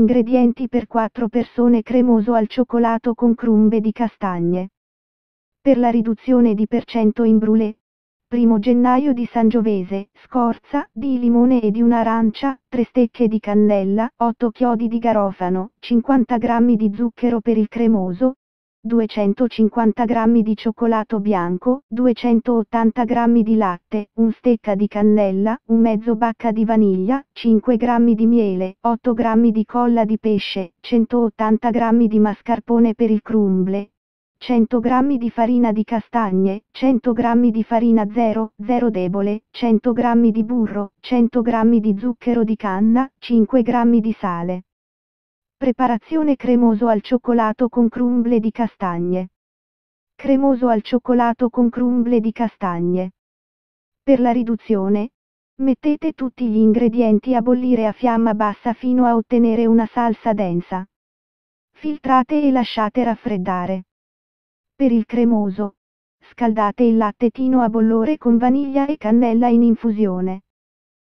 ingredienti per 4 persone cremoso al cioccolato con crumbe di castagne. Per la riduzione di percento in brûlé. Primo gennaio di Sangiovese, scorza, di limone e di un'arancia, 3 stecche di cannella, 8 chiodi di garofano, 50 g di zucchero per il cremoso, 250 g di cioccolato bianco, 280 g di latte, un stecca di cannella, un mezzo bacca di vaniglia, 5 g di miele, 8 g di colla di pesce, 180 g di mascarpone per il crumble, 100 g di farina di castagne, 100 g di farina 0, 0 debole, 100 g di burro, 100 g di zucchero di canna, 5 g di sale. Preparazione cremoso al cioccolato con crumble di castagne. Cremoso al cioccolato con crumble di castagne. Per la riduzione, mettete tutti gli ingredienti a bollire a fiamma bassa fino a ottenere una salsa densa. Filtrate e lasciate raffreddare. Per il cremoso, scaldate il lattetino a bollore con vaniglia e cannella in infusione.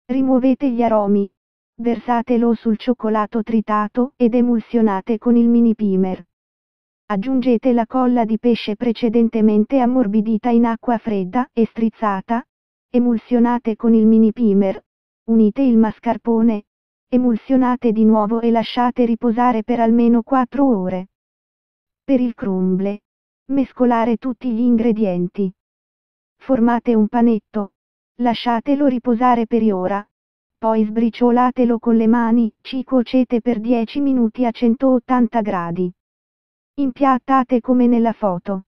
Rimuovete gli aromi, Versatelo sul cioccolato tritato ed emulsionate con il mini pimer. Aggiungete la colla di pesce precedentemente ammorbidita in acqua fredda e strizzata. Emulsionate con il mini pimer. Unite il mascarpone. Emulsionate di nuovo e lasciate riposare per almeno 4 ore. Per il crumble. Mescolare tutti gli ingredienti. Formate un panetto. Lasciatelo riposare per ora, poi sbriciolatelo con le mani, ci cuocete per 10 minuti a 180 gradi. Impiattate come nella foto.